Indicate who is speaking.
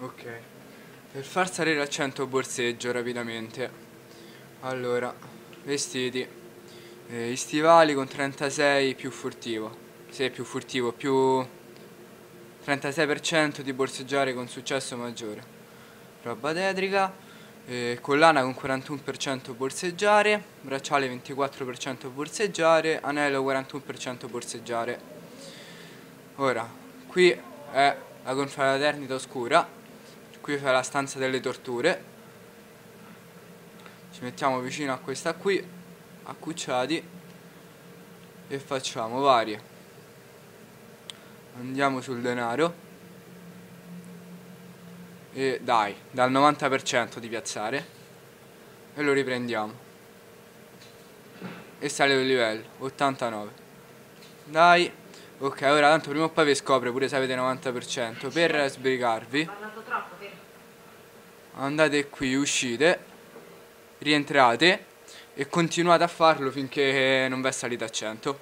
Speaker 1: Ok, per far salire al 100 borseggio rapidamente. Allora, vestiti. Eh, stivali con 36 più furtivo. Se più furtivo, più 36% di borseggiare con successo maggiore. Roba tetrica. Eh, collana con 41% borseggiare, bracciale 24% borseggiare, anello 41% borseggiare. Ora, qui è la confraternita oscura, qui c'è la stanza delle torture. Ci mettiamo vicino a questa qui, accucciati, e facciamo varie. Andiamo sul denaro. E dai, dal 90% di piazzare. E lo riprendiamo. E sale il livello 89 dai ok ora tanto prima o poi vi scopre pure se avete 90% per sbrigarvi andate qui uscite rientrate e continuate a farlo finché non vi è salito a 100